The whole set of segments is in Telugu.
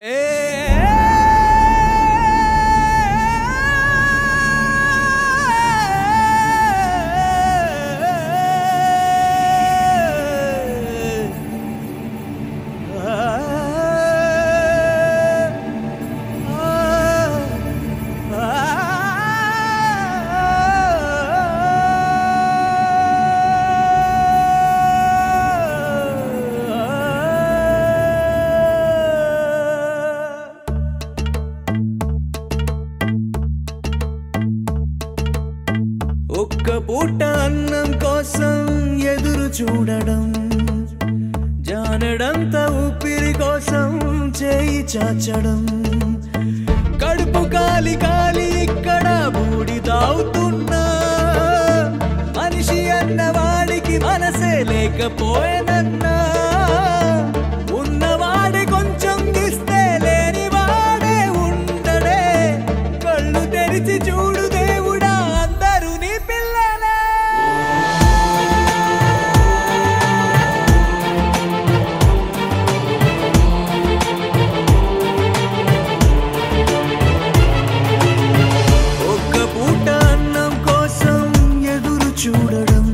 Hey! ఒక్క పూట అన్నం కోసం ఎదురు చూడడం జానడంత ఊపిరి కోసం చేయి చాచడం. కడుపు కాలి కాలి ఇక్కడ బూడి తాగుతున్నా మనిషి అన్నవాడికి మనసే లేకపోయేదన్నా. ఉన్నవాడి కొంచెం చూడు చూడడం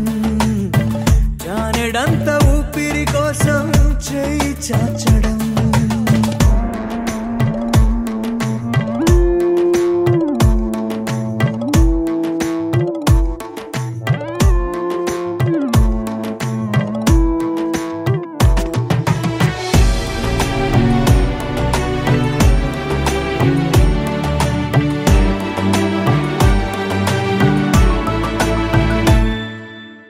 జానెడంత ఊపిరి కోసం చేయి చాచడం.